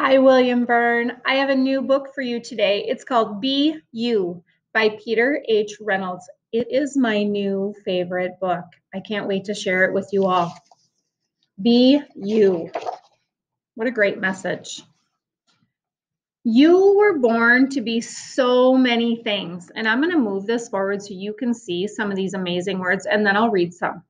Hi, William Byrne. I have a new book for you today. It's called Be You by Peter H. Reynolds. It is my new favorite book. I can't wait to share it with you all. Be You. What a great message. You were born to be so many things. And I'm going to move this forward so you can see some of these amazing words, and then I'll read some.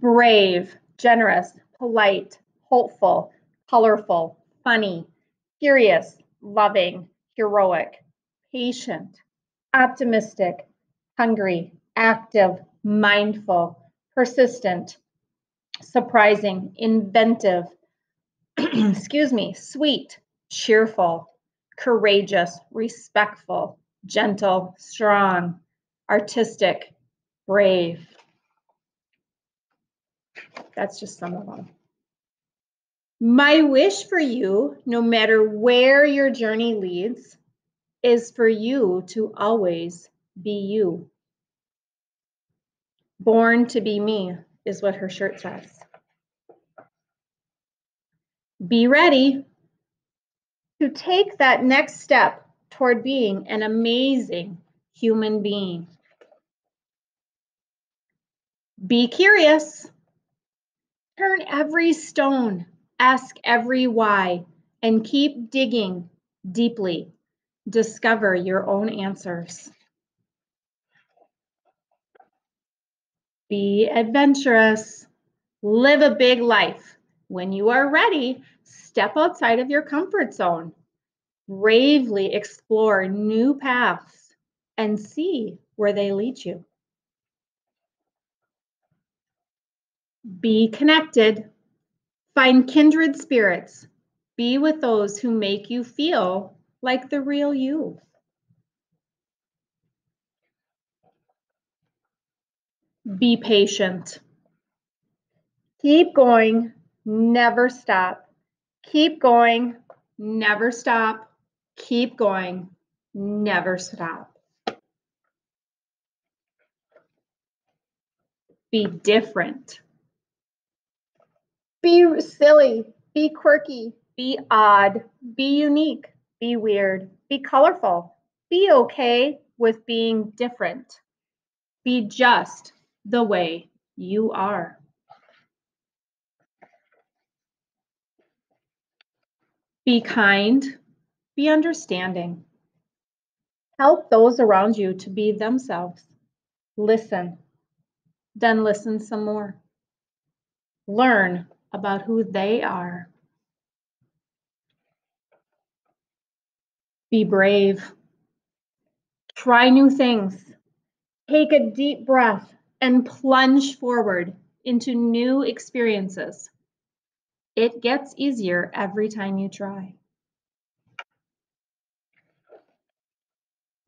Brave, generous, polite, hopeful, colorful, funny, curious, loving, heroic, patient, optimistic, hungry, active, mindful, persistent, surprising, inventive, excuse me, sweet, cheerful, courageous, respectful, gentle, strong, artistic, brave, that's just some of them. My wish for you, no matter where your journey leads, is for you to always be you. Born to be me is what her shirt says. Be ready to take that next step toward being an amazing human being. Be curious. Turn every stone, ask every why, and keep digging deeply. Discover your own answers. Be adventurous. Live a big life. When you are ready, step outside of your comfort zone. Bravely explore new paths and see where they lead you. Be connected. Find kindred spirits. Be with those who make you feel like the real you. Be patient. Keep going, never stop. Keep going, never stop. Keep going, never stop. Be different. Be silly, be quirky, be odd, be unique, be weird, be colorful, be okay with being different. Be just the way you are. Be kind, be understanding. Help those around you to be themselves. Listen, then listen some more. Learn about who they are. Be brave. Try new things. Take a deep breath and plunge forward into new experiences. It gets easier every time you try.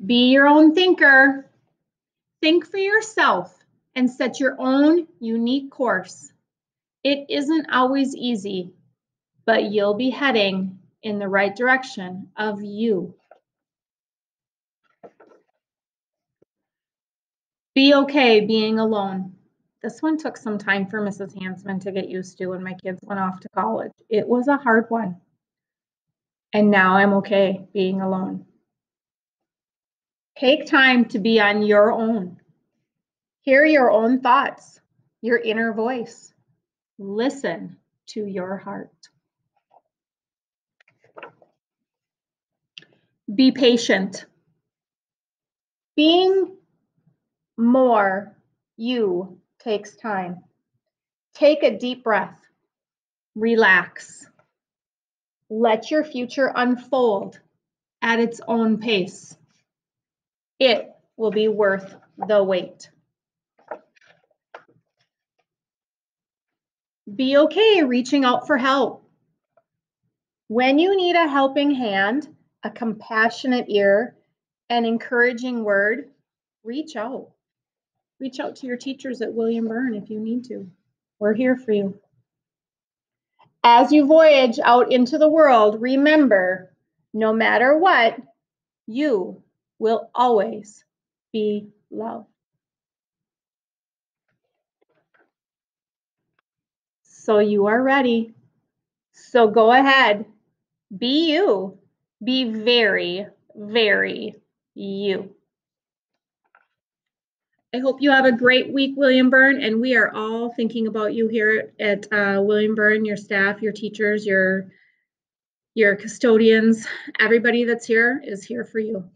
Be your own thinker. Think for yourself and set your own unique course. It isn't always easy, but you'll be heading in the right direction of you. Be okay being alone. This one took some time for Mrs. Hansmann to get used to when my kids went off to college. It was a hard one. And now I'm okay being alone. Take time to be on your own. Hear your own thoughts, your inner voice. Listen to your heart. Be patient. Being more you takes time. Take a deep breath. Relax. Let your future unfold at its own pace. It will be worth the wait. Be okay reaching out for help. When you need a helping hand, a compassionate ear, an encouraging word, reach out. Reach out to your teachers at William Byrne if you need to. We're here for you. As you voyage out into the world, remember no matter what, you will always be loved. So you are ready. So go ahead. Be you. Be very, very you. I hope you have a great week, William Byrne, and we are all thinking about you here at uh, William Byrne, your staff, your teachers, your your custodians, everybody that's here is here for you.